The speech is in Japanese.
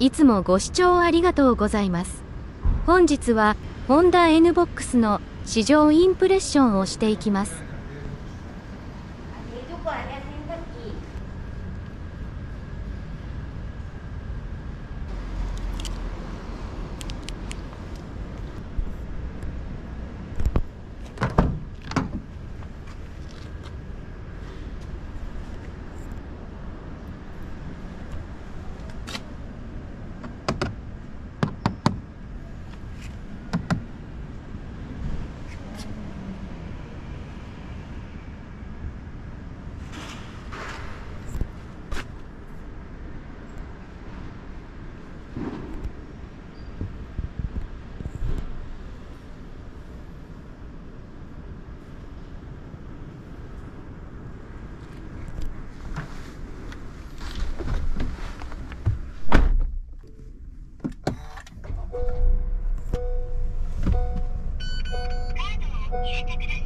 いつもご視聴ありがとうございます。本日は、ホンダ NBOX の試乗インプレッションをしていきます。入れてください。